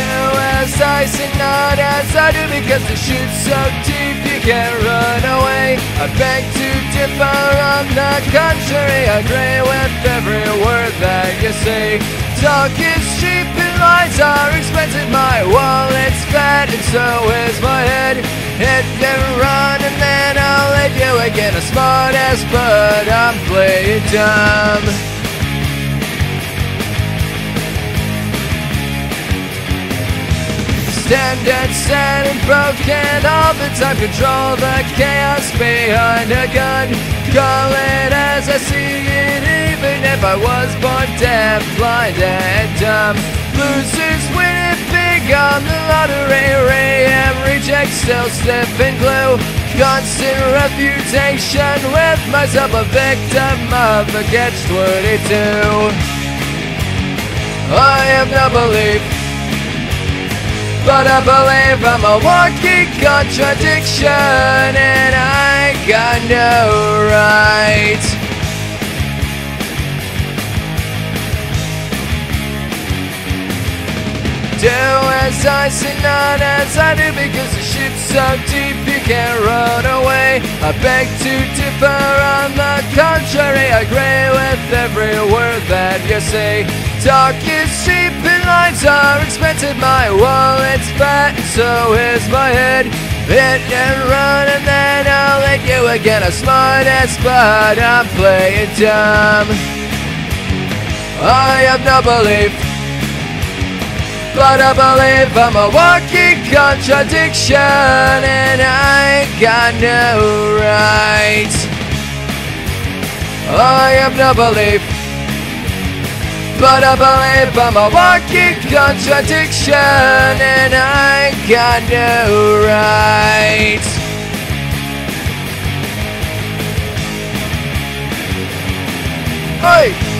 as ice and not as I do because the shoot's so deep you can't run away. I beg to differ on the contrary, I agree with every word that you say. Talk is cheap and lies are expensive. My wallet's fat and so is my head. Hit and run and then I'll let you again. A smart ass, but I'm playing dumb. And sad and broken all the time Control the chaos behind a gun. Call it as I see it Even if I was born deaf, blind and dumb. Losers win big on the lottery Mayhem rejects still stiff and glue. Constant refutation with myself a victim of a catch-22 I have no belief but I believe I'm a walking contradiction And I got no right Do as I say, not as I do Because the shit's so deep you can't run away. I beg to differ on the contrary I agree with every word that you say. Talk is cheap lines are expensive My wallet's fat so is my head. Hit and run and then I'll let you again A smart ass but I'm playing dumb. I have no belief But I believe I'm a walking contradiction And I ain't got no right. I have no belief but I believe I'm a walking contradiction And I got no right Hey!